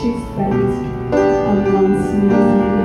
she spent on one's music.